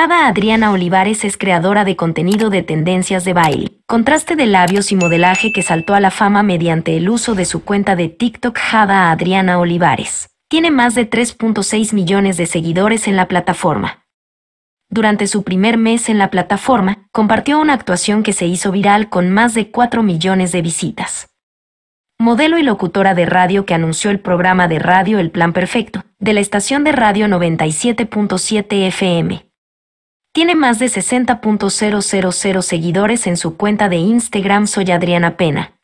Jada Adriana Olivares es creadora de contenido de tendencias de baile, contraste de labios y modelaje que saltó a la fama mediante el uso de su cuenta de TikTok Jada Adriana Olivares. Tiene más de 3.6 millones de seguidores en la plataforma. Durante su primer mes en la plataforma, compartió una actuación que se hizo viral con más de 4 millones de visitas. Modelo y locutora de radio que anunció el programa de radio El Plan Perfecto, de la estación de radio 97.7 FM. Tiene más de 60.000 seguidores en su cuenta de Instagram Soy Adriana Pena.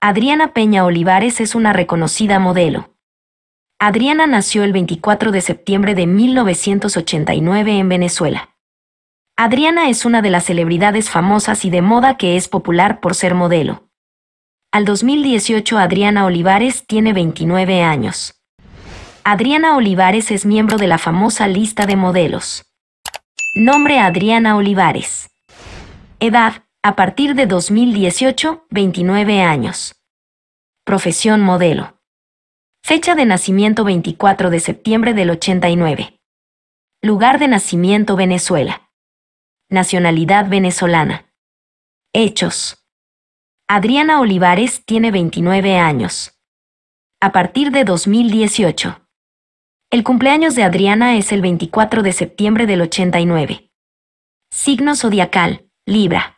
Adriana Peña Olivares es una reconocida modelo. Adriana nació el 24 de septiembre de 1989 en Venezuela. Adriana es una de las celebridades famosas y de moda que es popular por ser modelo. Al 2018 Adriana Olivares tiene 29 años. Adriana Olivares es miembro de la famosa lista de modelos. Nombre Adriana Olivares. Edad, a partir de 2018, 29 años. Profesión modelo. Fecha de nacimiento 24 de septiembre del 89. Lugar de nacimiento Venezuela. Nacionalidad venezolana. Hechos. Adriana Olivares tiene 29 años. A partir de 2018. El cumpleaños de Adriana es el 24 de septiembre del 89. Signo zodiacal, Libra.